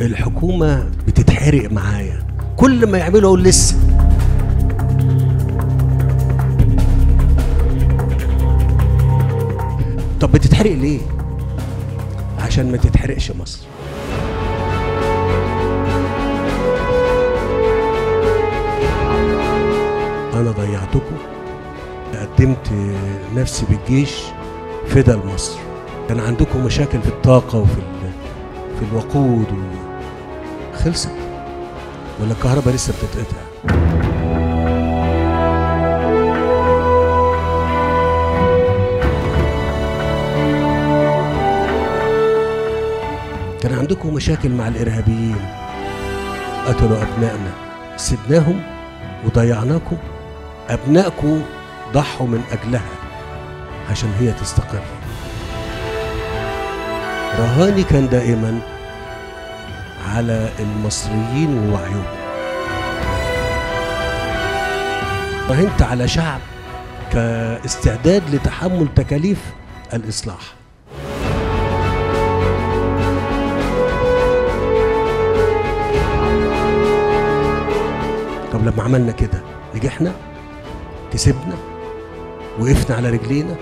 الحكومة بتتحرق معايا. كل ما يعملوا أقول لسه. طب بتتحرق ليه؟ عشان ما تتحرقش مصر. أنا ضيعتكم. قدمت نفسي بالجيش فدا لمصر كان عندكم مشاكل في الطاقة وفي في الوقود و... خلصت؟ ولا الكهرباء لسه بتتقطع؟ كان عندكم مشاكل مع الإرهابيين. قتلوا أبنائنا. سبناهم وضيعناكم. أبنائكم ضحوا من أجلها عشان هي تستقر. رهاني كان دائما على المصريين ووعيهم. راهنت على شعب كاستعداد لتحمل تكاليف الإصلاح. طب لما عملنا كده نجحنا كسبنا وقفنا على رجلينا.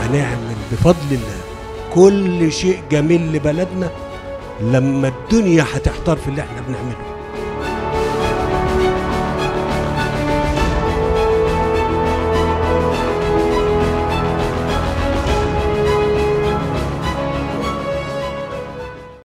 هنعمل بفضل الله. كل شيء جميل لبلدنا لما الدنيا هتحتار في اللي إحنا بنعمله.